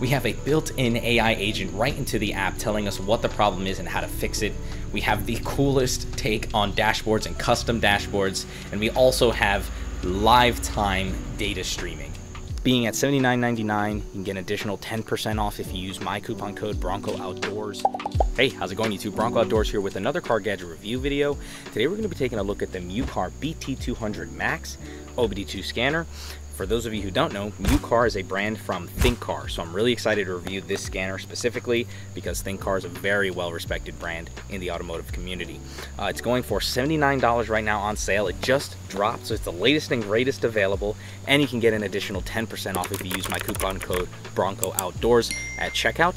We have a built-in AI agent right into the app telling us what the problem is and how to fix it. We have the coolest take on dashboards and custom dashboards, and we also have live time data streaming. Being at $79.99, you can get an additional 10% off if you use my coupon code Bronco Outdoors. Hey, how's it going YouTube? Bronco Outdoors here with another car gadget review video. Today we're going to be taking a look at the MuCar BT200 Max OBD2 scanner. For those of you who don't know, MuCar is a brand from ThinkCar, so I'm really excited to review this scanner specifically because ThinkCar is a very well-respected brand in the automotive community. Uh, it's going for $79 right now on sale. It just dropped, so it's the latest and greatest available, and you can get an additional 10% off if you use my coupon code Bronco Outdoors at checkout.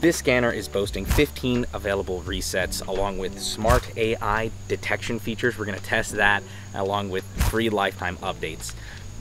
This scanner is boasting 15 available resets along with smart AI detection features. We're going to test that along with free lifetime updates.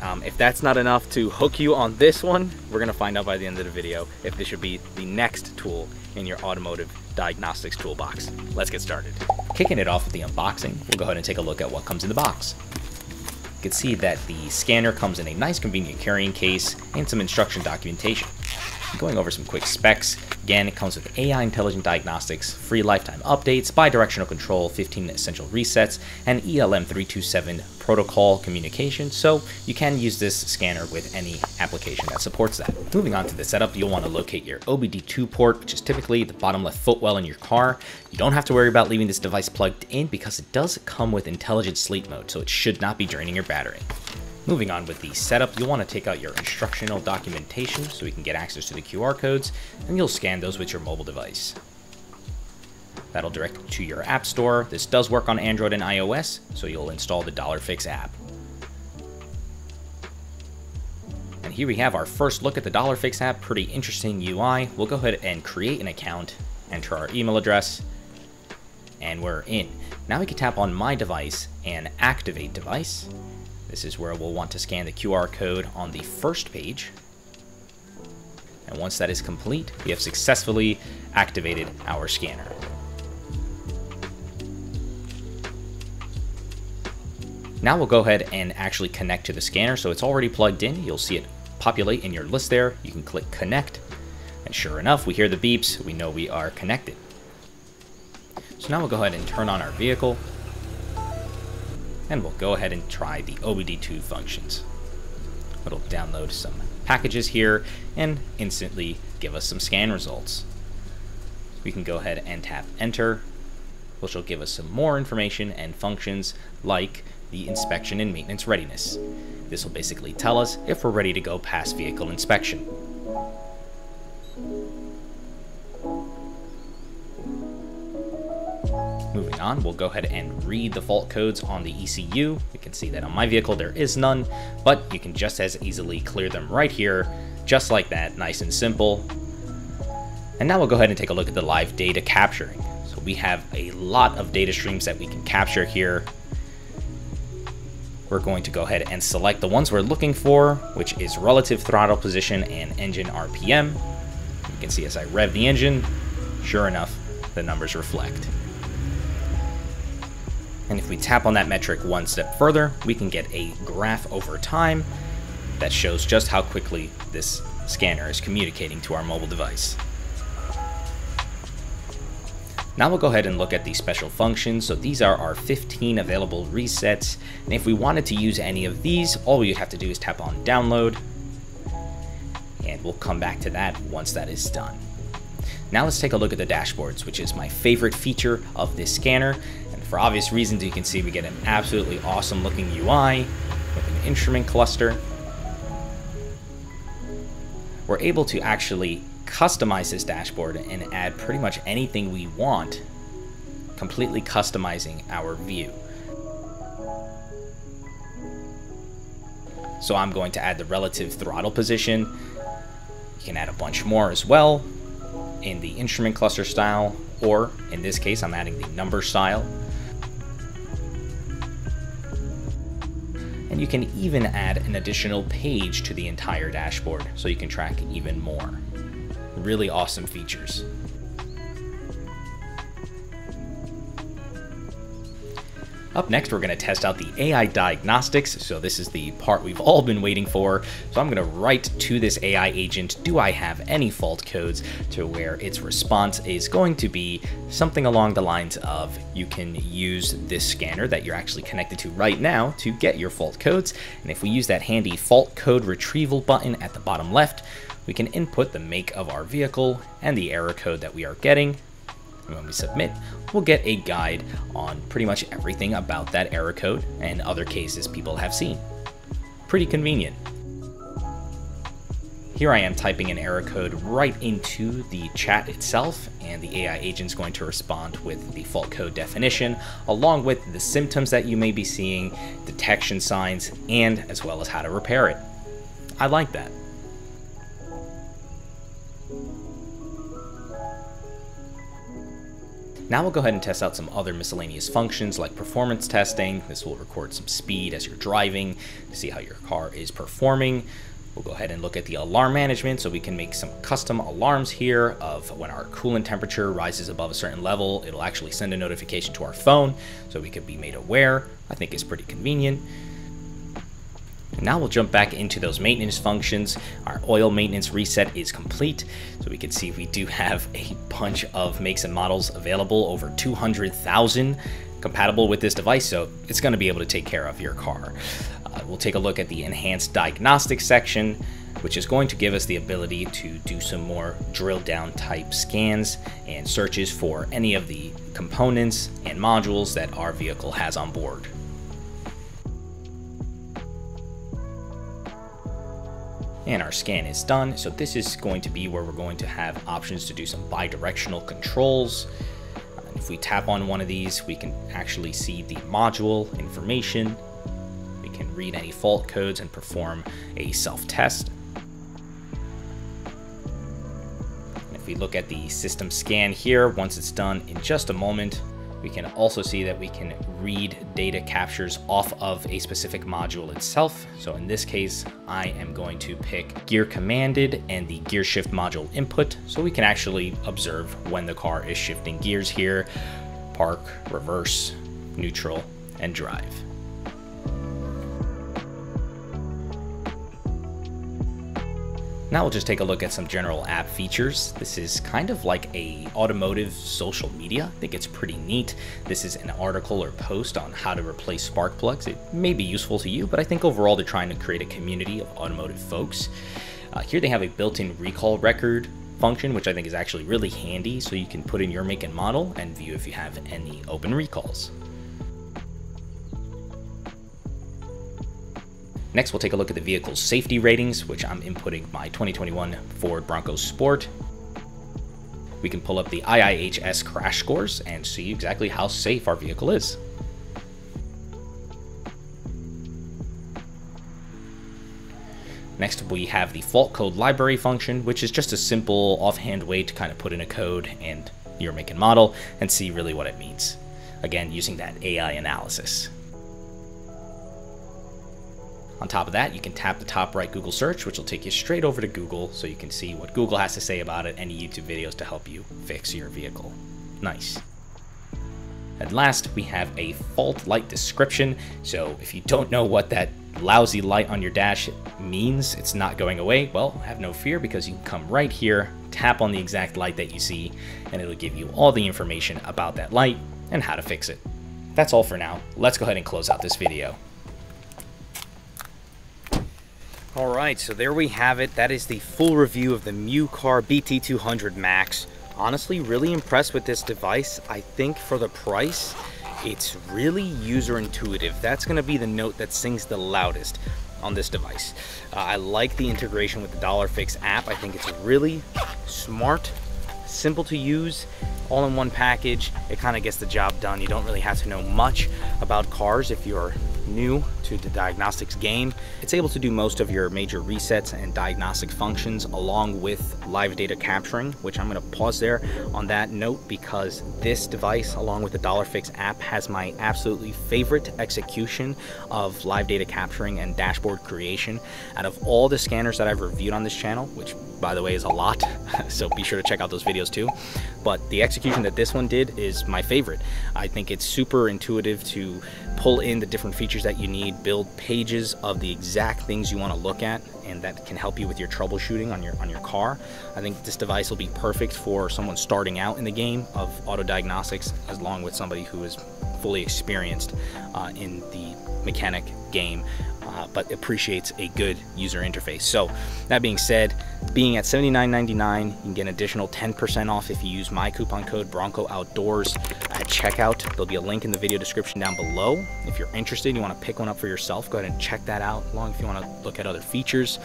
Um, if that's not enough to hook you on this one, we're gonna find out by the end of the video if this should be the next tool in your automotive diagnostics toolbox. Let's get started. Kicking it off with the unboxing, we'll go ahead and take a look at what comes in the box. You can see that the scanner comes in a nice convenient carrying case and some instruction documentation. Going over some quick specs, again, it comes with AI Intelligent Diagnostics, free lifetime updates, bi-directional control, 15 essential resets, and ELM327 protocol communication, so you can use this scanner with any application that supports that. Moving on to the setup, you'll want to locate your OBD2 port, which is typically the bottom left footwell in your car. You don't have to worry about leaving this device plugged in because it does come with intelligent sleep mode, so it should not be draining your battery. Moving on with the setup, you'll want to take out your instructional documentation so we can get access to the QR codes, and you'll scan those with your mobile device. That'll direct to your app store. This does work on Android and iOS, so you'll install the DollarFix app. And here we have our first look at the DollarFix app, pretty interesting UI. We'll go ahead and create an account, enter our email address, and we're in. Now we can tap on My Device and Activate Device, this is where we'll want to scan the QR code on the first page. And once that is complete, we have successfully activated our scanner. Now we'll go ahead and actually connect to the scanner. So it's already plugged in. You'll see it populate in your list there. You can click connect. And sure enough, we hear the beeps. We know we are connected. So now we'll go ahead and turn on our vehicle and we'll go ahead and try the OBD2 functions. It'll download some packages here and instantly give us some scan results. We can go ahead and tap enter, which will give us some more information and functions like the inspection and maintenance readiness. This will basically tell us if we're ready to go past vehicle inspection. Moving on, we'll go ahead and read the fault codes on the ECU. We can see that on my vehicle there is none, but you can just as easily clear them right here, just like that, nice and simple. And now we'll go ahead and take a look at the live data capturing. So we have a lot of data streams that we can capture here. We're going to go ahead and select the ones we're looking for, which is relative throttle position and engine RPM. You can see as I rev the engine, sure enough, the numbers reflect. And if we tap on that metric one step further, we can get a graph over time that shows just how quickly this scanner is communicating to our mobile device. Now we'll go ahead and look at the special functions. So these are our 15 available resets. And if we wanted to use any of these, all we would have to do is tap on download. And we'll come back to that once that is done. Now let's take a look at the dashboards, which is my favorite feature of this scanner. For obvious reasons, you can see we get an absolutely awesome looking UI with an instrument cluster. We're able to actually customize this dashboard and add pretty much anything we want, completely customizing our view. So I'm going to add the relative throttle position. You can add a bunch more as well in the instrument cluster style, or in this case, I'm adding the number style. And you can even add an additional page to the entire dashboard so you can track even more. Really awesome features. Up next, we're going to test out the AI diagnostics. So this is the part we've all been waiting for. So I'm going to write to this AI agent, do I have any fault codes to where its response is going to be something along the lines of you can use this scanner that you're actually connected to right now to get your fault codes. And if we use that handy fault code retrieval button at the bottom left, we can input the make of our vehicle and the error code that we are getting and when we submit, we'll get a guide on pretty much everything about that error code and other cases people have seen. Pretty convenient. Here I am typing an error code right into the chat itself, and the AI agent is going to respond with the fault code definition, along with the symptoms that you may be seeing, detection signs, and as well as how to repair it. I like that. Now we'll go ahead and test out some other miscellaneous functions like performance testing. This will record some speed as you're driving to see how your car is performing. We'll go ahead and look at the alarm management so we can make some custom alarms here of when our coolant temperature rises above a certain level, it'll actually send a notification to our phone so we can be made aware. I think it's pretty convenient. And now we'll jump back into those maintenance functions. Our oil maintenance reset is complete. So we can see we do have a bunch of makes and models available, over 200,000 compatible with this device. So it's gonna be able to take care of your car. Uh, we'll take a look at the enhanced diagnostics section, which is going to give us the ability to do some more drill down type scans and searches for any of the components and modules that our vehicle has on board. And our scan is done. So this is going to be where we're going to have options to do some bidirectional controls. And if we tap on one of these, we can actually see the module information. We can read any fault codes and perform a self-test. If we look at the system scan here, once it's done in just a moment, we can also see that we can read data captures off of a specific module itself. So in this case, I am going to pick gear commanded and the gear shift module input. So we can actually observe when the car is shifting gears here, park, reverse, neutral, and drive. Now we'll just take a look at some general app features. This is kind of like a automotive social media. I think it's pretty neat. This is an article or post on how to replace spark plugs. It may be useful to you, but I think overall they're trying to create a community of automotive folks. Uh, here they have a built-in recall record function, which I think is actually really handy, so you can put in your make and model and view if you have any open recalls. Next, we'll take a look at the vehicle's safety ratings, which I'm inputting my 2021 Ford Bronco Sport. We can pull up the IIHS crash scores and see exactly how safe our vehicle is. Next, we have the fault code library function, which is just a simple offhand way to kind of put in a code and your make and model and see really what it means. Again, using that AI analysis. On top of that, you can tap the top right Google search, which will take you straight over to Google so you can see what Google has to say about it, any YouTube videos to help you fix your vehicle. Nice. And last, we have a fault light description. So if you don't know what that lousy light on your dash means, it's not going away, well, have no fear because you can come right here, tap on the exact light that you see, and it'll give you all the information about that light and how to fix it. That's all for now. Let's go ahead and close out this video. Alright, so there we have it. That is the full review of the MuCar BT200 Max. Honestly, really impressed with this device. I think for the price, it's really user intuitive. That's going to be the note that sings the loudest on this device. Uh, I like the integration with the Dollar Fix app. I think it's really smart, simple to use, all in one package. It kind of gets the job done. You don't really have to know much about cars if you're new to the diagnostics game. It's able to do most of your major resets and diagnostic functions along with live data capturing, which I'm going to pause there on that note because this device, along with the DollarFix app, has my absolutely favorite execution of live data capturing and dashboard creation. Out of all the scanners that I've reviewed on this channel, which by the way is a lot, so be sure to check out those videos too. But the execution that this one did is my favorite. I think it's super intuitive to pull in the different features that you need, build pages of the exact things you want to look at, and that can help you with your troubleshooting on your on your car. I think this device will be perfect for someone starting out in the game of auto diagnostics, as long with somebody who is fully experienced uh, in the mechanic game uh, but appreciates a good user interface. So that being said, being at $79.99, you can get an additional 10% off if you use my coupon code Bronco Outdoors at checkout. There'll be a link in the video description down below. If you're interested, you want to pick one up for yourself, go ahead and check that out along if you want to look at other features.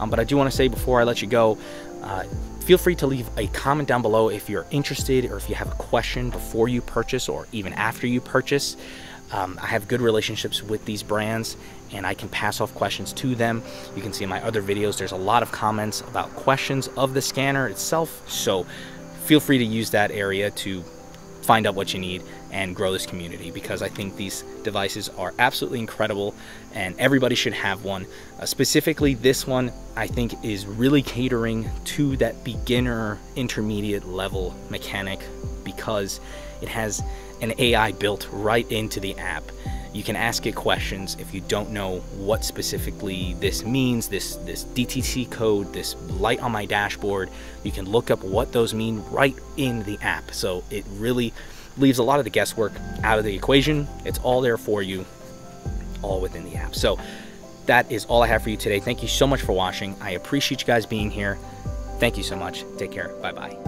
Um, but I do want to say before I let you go, uh, feel free to leave a comment down below if you're interested or if you have a question before you purchase or even after you purchase. Um, I have good relationships with these brands and I can pass off questions to them. You can see in my other videos, there's a lot of comments about questions of the scanner itself. So feel free to use that area to find out what you need and grow this community because I think these devices are absolutely incredible and everybody should have one. Uh, specifically, this one I think is really catering to that beginner intermediate level mechanic because it has an AI built right into the app. You can ask it questions if you don't know what specifically this means, this, this DTC code, this light on my dashboard. You can look up what those mean right in the app. So it really leaves a lot of the guesswork out of the equation. It's all there for you, all within the app. So that is all I have for you today. Thank you so much for watching. I appreciate you guys being here. Thank you so much. Take care. Bye bye.